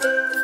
Bye.